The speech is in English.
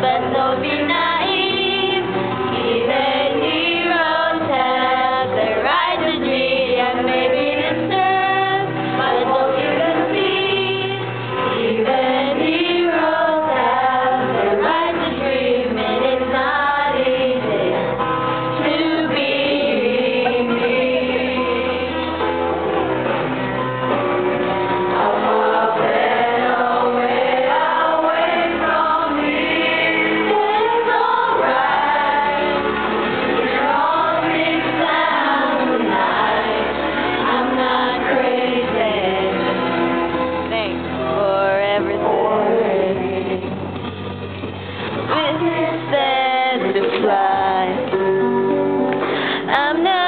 but no be now. To fly. I'm not